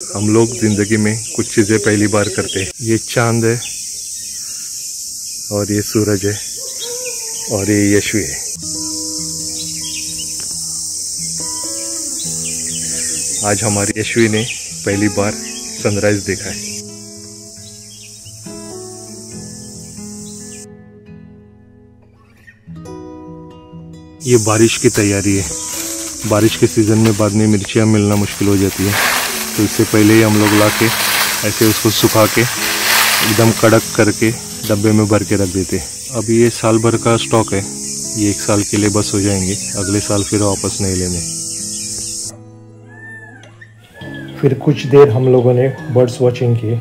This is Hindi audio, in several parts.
हम लोग ज़िंदगी में कुछ चीज़ें पहली बार करते हैं। ये चाँद है और ये सूरज है और ये यशवी है। आज हमारी यशवी ने पहली बार सनराइज देखा है। ये बारिश की तैयारी है। बारिश के सीज़न में बाद में मिर्चियाँ मिलना मुश्किल हो जाती है। तो इससे पहले ही हम लोग ला के ऐसे उसको सुखा के एकदम कड़क करके डब्बे में भर के रख देते। अभी ये साल भर का स्टॉक है। ये एक साल के लिए बस हो जाएँगे। अगले साल फिर वापस नहीं लेने। फिर कुछ देर हम लोगों ने बर्ड्स वॉचिंग की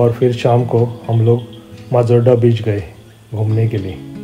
और फिर शाम को हम लोग माजोडा बीच गए घूमने के लिए।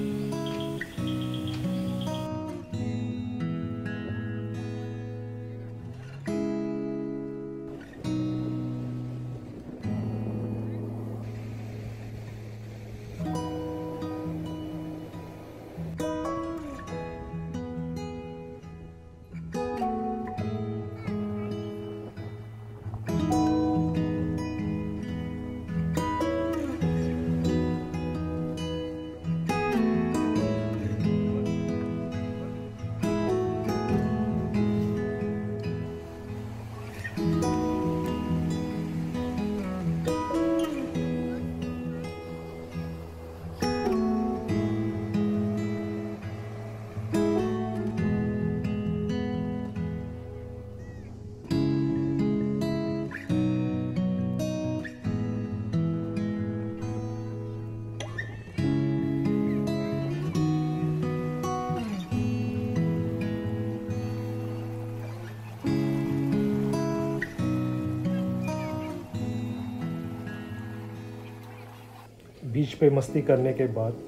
बीच पे मस्ती करने के बाद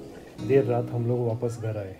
देर रात हम लोग वापस घर आए।